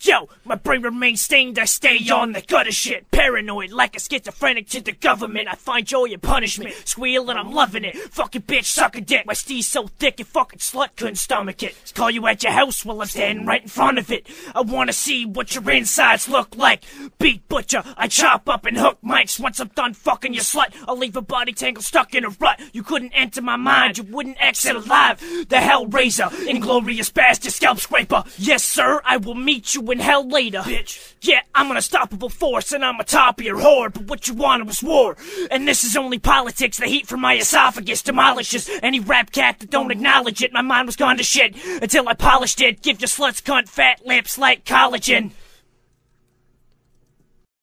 Yo, my brain remains stained, I stay on the gutter shit. Paranoid, like a schizophrenic to the government. I find joy in punishment. Squeal and I'm loving it. Fucking bitch, suck a dick. My steez so thick, you fucking slut couldn't stomach it. Just call you at your house while I'm standing right in front of it. I wanna see what your insides look like. Beat butcher, I chop up and hook mics. Once I'm done fucking your slut, I'll leave a body tangle stuck in a rut. You couldn't enter my mind, you wouldn't exit alive. The Hellraiser, inglorious bastard scalp scraper. Yes, sir, I will meet you in hell later. Bitch. Yeah, I'm an unstoppable force and I'm a top of your whore, but what you wanted was war. And this is only politics. The heat from my esophagus demolishes any rap cat that don't acknowledge it. My mind was gone to shit until I polished it. Give your sluts cunt fat lips like collagen.